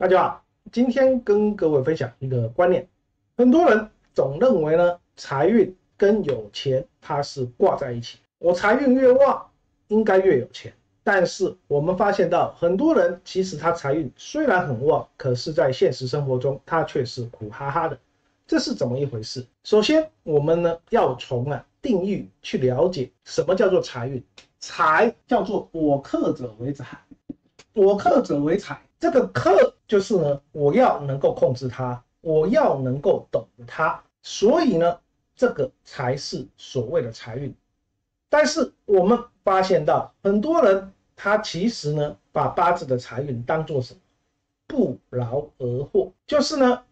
大家好，今天跟各位分享一个观念，很多人总认为呢，财运跟有钱它是挂在一起，我财运越旺，应该越有钱。但是我们发现到，很多人其实他财运虽然很旺，可是在现实生活中他却是苦哈哈的，这是怎么一回事？首先，我们呢要从啊定义去了解什么叫做财运，财叫做我克者为财，我克者为财。这个克就是呢，我要能够控制它，我要能够懂得它，所以呢，这个才是所谓的财运。但是我们发现到很多人，他其实呢，把八字的财运当做什么？不劳而获，就是呢，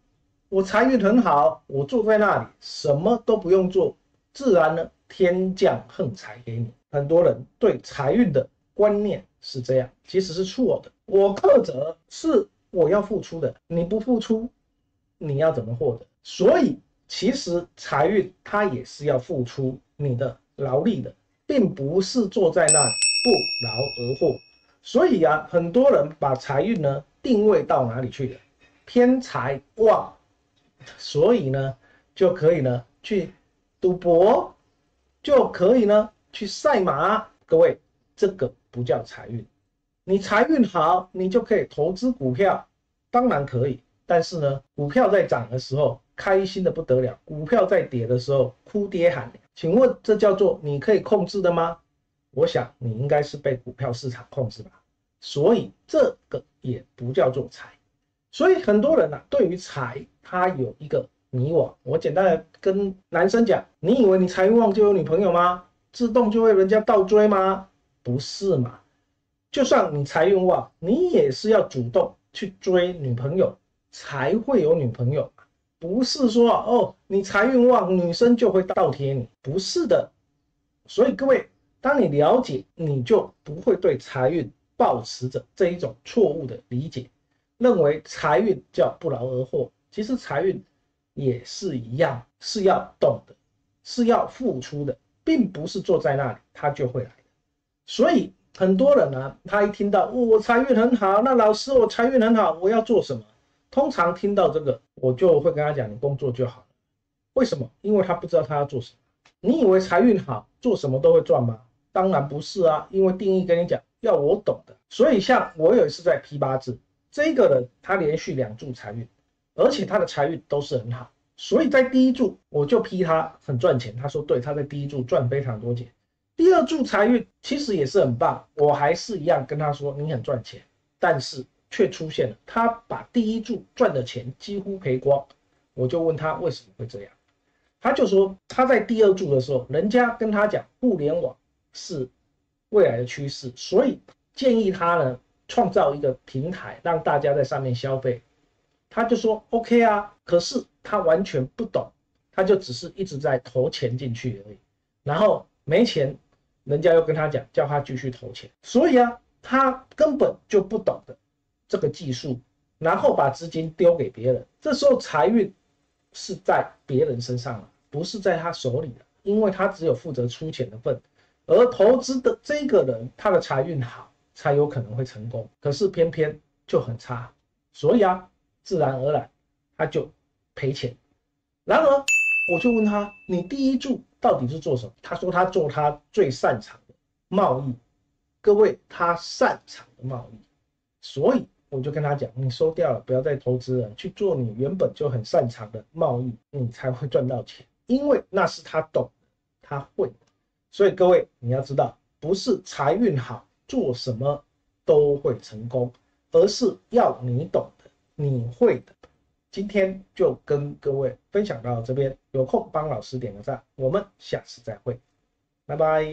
我财运很好，我坐在那里什么都不用做，自然呢，天降横财给你。很多人对财运的观念是这样，其实是错的。我克者是我要付出的，你不付出，你要怎么获得？所以其实财运它也是要付出你的劳力的，并不是坐在那里不劳而获。所以啊，很多人把财运呢定位到哪里去了？偏财旺，所以呢就可以呢去赌博，就可以呢去赛马。各位，这个不叫财运。你财运好，你就可以投资股票，当然可以。但是呢，股票在涨的时候开心的不得了，股票在跌的时候哭爹喊娘。请问这叫做你可以控制的吗？我想你应该是被股票市场控制吧。所以这个也不叫做财。所以很多人呢，对于财他有一个迷惘。我简单的跟男生讲，你以为你财运旺就有女朋友吗？自动就会人家倒追吗？不是嘛？就算你财运旺，你也是要主动去追女朋友才会有女朋友，不是说哦你财运旺，女生就会倒贴你，不是的。所以各位，当你了解，你就不会对财运抱持着这一种错误的理解，认为财运叫不劳而获。其实财运也是一样，是要懂的，是要付出的，并不是坐在那里他就会来。所以。很多人呢，他一听到我财运很好，那老师我财运很好，我要做什么？通常听到这个，我就会跟他讲，你工作就好。为什么？因为他不知道他要做什么。你以为财运好，做什么都会赚吗？当然不是啊，因为定义跟你讲，要我懂的。所以像我有一次在批八字，这个人他连续两柱财运，而且他的财运都是很好，所以在第一柱我就批他很赚钱。他说对，他在第一柱赚非常多钱。第二柱财运其实也是很棒，我还是一样跟他说你很赚钱，但是却出现了他把第一柱赚的钱几乎赔光，我就问他为什么会这样，他就说他在第二柱的时候，人家跟他讲互联网是未来的趋势，所以建议他呢创造一个平台让大家在上面消费，他就说 OK 啊，可是他完全不懂，他就只是一直在投钱进去而已，然后没钱。人家又跟他讲，叫他继续投钱，所以啊，他根本就不懂得这个技术，然后把资金丢给别人，这时候财运是在别人身上了，不是在他手里的，因为他只有负责出钱的份，而投资的这个人，他的财运好，才有可能会成功，可是偏偏就很差，所以啊，自然而然他就赔钱。然而，我就问他，你第一注。到底是做什么？他说他做他最擅长的贸易，各位他擅长的贸易，所以我就跟他讲，你收掉了，不要再投资了，去做你原本就很擅长的贸易，你才会赚到钱，因为那是他懂，他会。所以各位你要知道，不是财运好做什么都会成功，而是要你懂的，你会的。今天就跟各位分享到这边，有空帮老师点个赞，我们下次再会，拜拜。